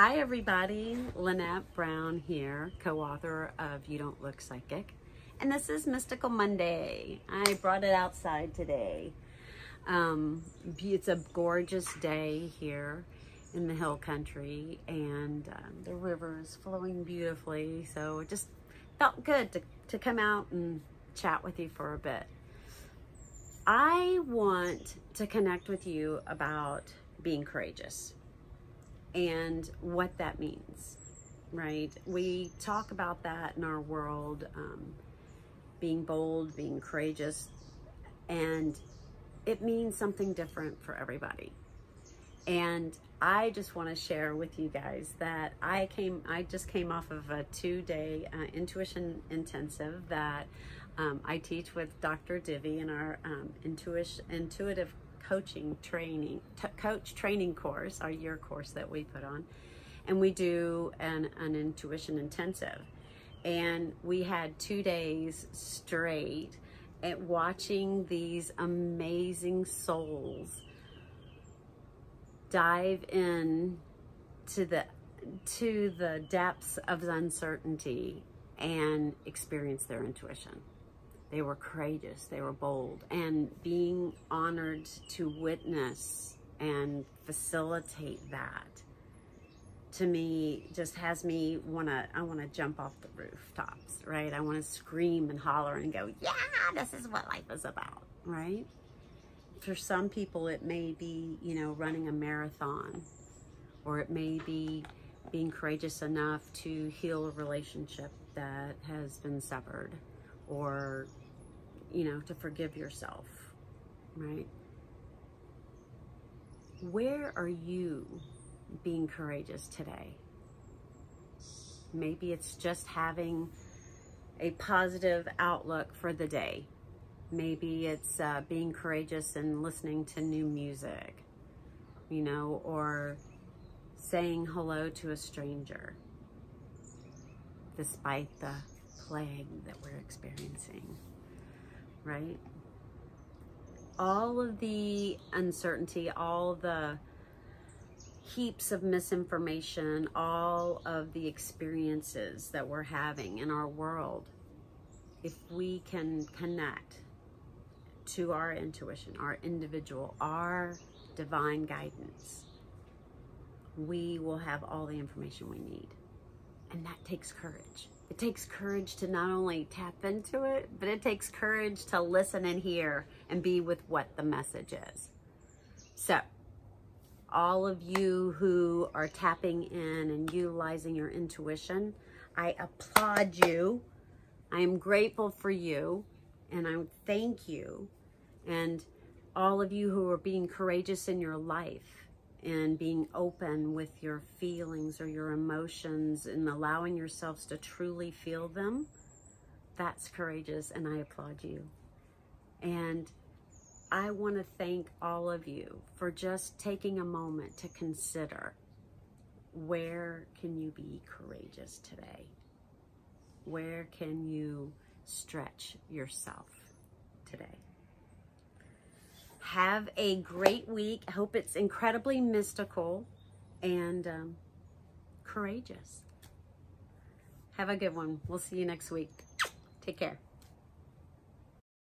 Hi everybody, Lynette Brown here, co-author of You Don't Look Psychic. And this is Mystical Monday. I brought it outside today. Um, it's a gorgeous day here in the hill country and um, the river is flowing beautifully. So it just felt good to, to come out and chat with you for a bit. I want to connect with you about being courageous and what that means, right? We talk about that in our world, um, being bold, being courageous, and it means something different for everybody. And I just want to share with you guys that I came, I just came off of a two day uh, intuition intensive that um, I teach with Dr. Divi in our um, intuition, intuitive coaching training, coach training course, our year course that we put on. And we do an, an intuition intensive. And we had two days straight at watching these amazing souls dive in to the to the depths of uncertainty and experience their intuition. They were courageous, they were bold, and being honored to witness and facilitate that to me just has me want to I want to jump off the rooftops, right? I want to scream and holler and go, "Yeah, this is what life is about." Right? For some people it may be, you know, running a marathon or it may be being courageous enough to heal a relationship that has been severed or, you know, to forgive yourself, right? Where are you being courageous today? Maybe it's just having a positive outlook for the day. Maybe it's uh, being courageous and listening to new music, you know, or saying hello to a stranger despite the plague that we're experiencing, right? All of the uncertainty, all the heaps of misinformation, all of the experiences that we're having in our world, if we can connect to our intuition, our individual, our divine guidance, we will have all the information we need. And that takes courage. It takes courage to not only tap into it, but it takes courage to listen and hear and be with what the message is. So, all of you who are tapping in and utilizing your intuition, I applaud you. I am grateful for you and I thank you. And all of you who are being courageous in your life and being open with your feelings or your emotions and allowing yourselves to truly feel them, that's courageous and I applaud you. And I want to thank all of you for just taking a moment to consider where can you be courageous today? Where can you stretch yourself today? Have a great week. I hope it's incredibly mystical and um, courageous. Have a good one. We'll see you next week. Take care.